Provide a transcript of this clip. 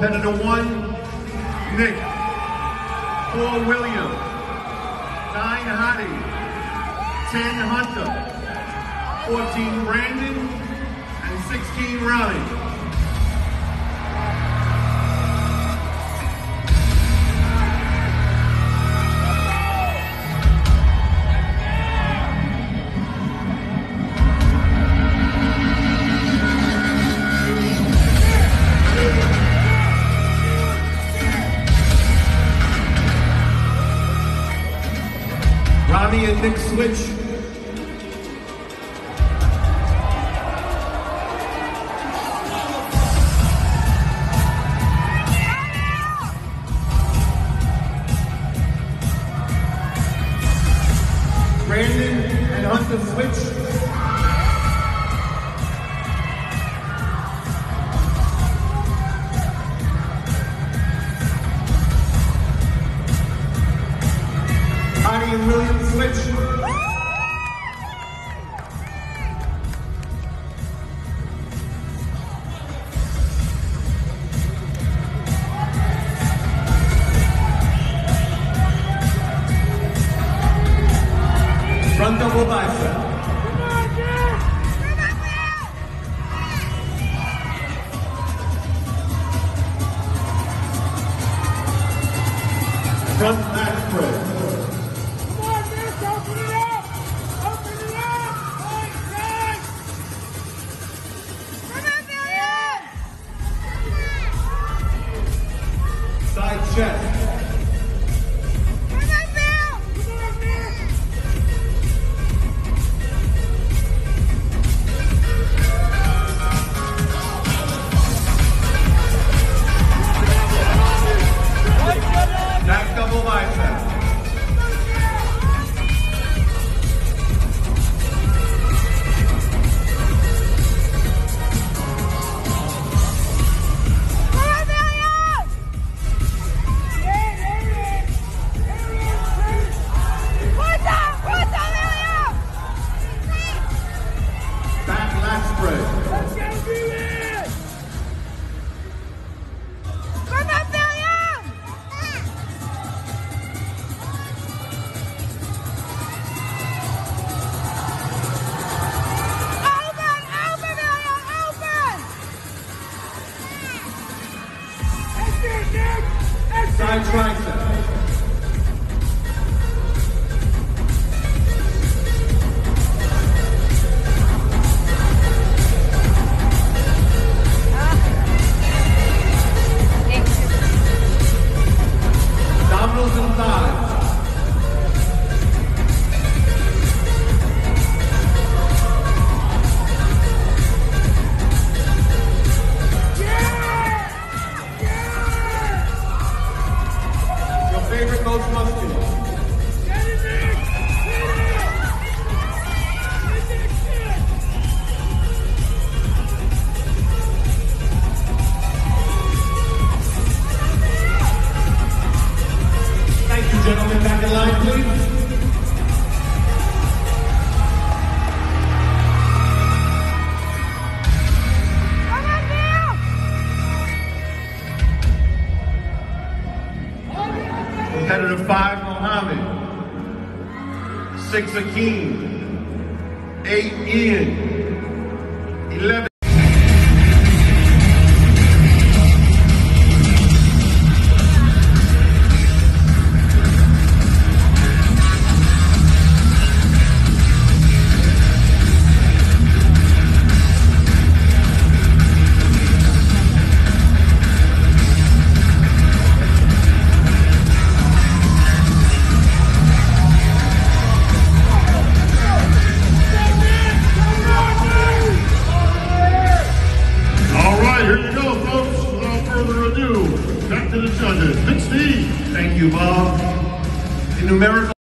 Competitor one, Nick. Four, William. Nine, Hadi. Ten, Hunter. Fourteen, Brandon. And sixteen, Ronnie. Nick switch. Brandon and Hunter switch. William switch. Front double bicep. Front Side most muscular. Five, Mohammed. Six, Akim. Eight, Iain. Eleven. To the judges. 16. Thank you, Bob. In numerical